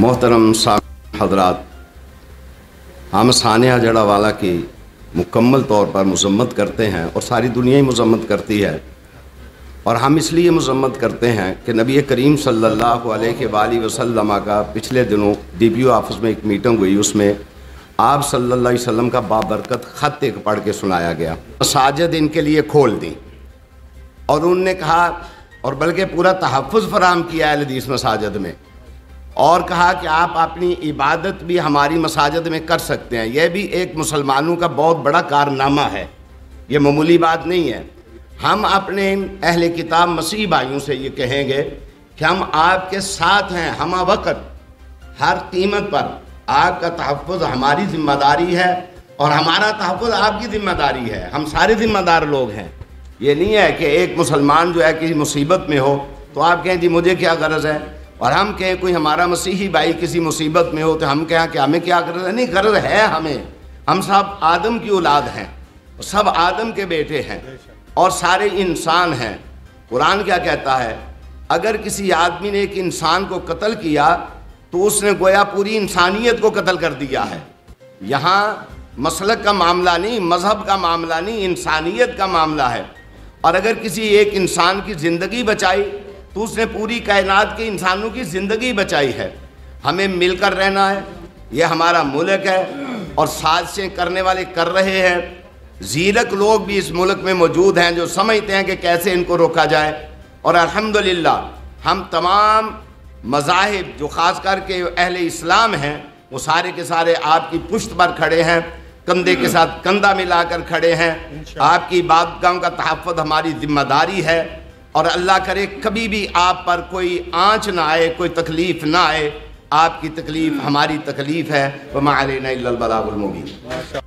मोहतरम हजरात हम सानिया जड़ा वाला की मुकम्मल तौर पर मजम्मत करते हैं और सारी दुनिया ही मजम्मत करती है। और हम इसलिए मजम्मत करते हैं कि नबी करीम सल्लल्लाहु अलैहि वसल्लम का पिछले दिनों डी पी ओ ऑफ़िस में एक मीटिंग हुई, उसमें आप सल्लल्लाहु अलैहि वसल्लम का बाबरकत ख़त एक पढ़ के सुनाया गया। मसाजद इनके लिए खोल दी और उनने कहा, और बल्कि पूरा तहफ़ फराम किया है हदीस मसाजद में। और कहा कि आप अपनी इबादत भी हमारी मसाजद में कर सकते हैं। यह भी एक मुसलमानों का बहुत बड़ा कारनामा है। ये मामूली बात नहीं है। हम अपने अहल किताब मसीह भाइयों से ये कहेंगे कि हम आपके साथ हैं, हम वक़्त हर कीमत पर आपका तहफ़ हमारी ज़िम्मेदारी है और हमारा तहफ़ आपकी ज़िम्मेदारी है। हम सारे ज़िम्मेदार लोग हैं। ये नहीं है कि एक मुसलमान जो है किसी मुसीबत में हो तो आप कहें, जी, मुझे क्या गरज है? और हम कहें, कोई हमारा मसीही भाई किसी मुसीबत में हो तो हम कहें कि हमें क्या गरज है? नहीं गर्ज है हमें। हम सब आदम की औलाद हैं सब आदम के बेटे हैं, और सारे इंसान हैं। कुरान क्या कहता है? अगर किसी आदमी ने एक इंसान को कत्ल किया तो उसने गोया पूरी इंसानियत को कत्ल कर दिया है। यहाँ मसलक का मामला नहीं, मज़हब का मामला नहीं, इंसानियत का मामला है। और अगर किसी एक इंसान की ज़िंदगी बचाई तो उसने पूरी कायनात के इंसानों की ज़िंदगी बचाई है। हमें मिलकर रहना है यह हमारा मुल्क है और साजिशें करने वाले कर रहे हैं। जीरक लोग भी इस मुल्क में मौजूद हैं जो समझते हैं कि कैसे इनको रोका जाए। और अल्हम्दुलिल्लाह हम तमाम मज़ाहिब जो ख़ास करके अहल इस्लाम हैं वो सारे के सारे आपकी पुश्त पर खड़े हैं कंधे के साथ कंधा मिलाकर खड़े हैं। आपकी बादगाहों का तहफ़ हमारी ज़िम्मेदारी है। और अल्लाह करे, कभी भी आप पर कोई आँच ना आए, कोई तकलीफ़ ना आए, आपकी तकलीफ़ हमारी तकलीफ़ है। वह मालना बलाबुलमुबीन